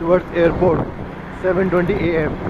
towards airport 7:20 a.m.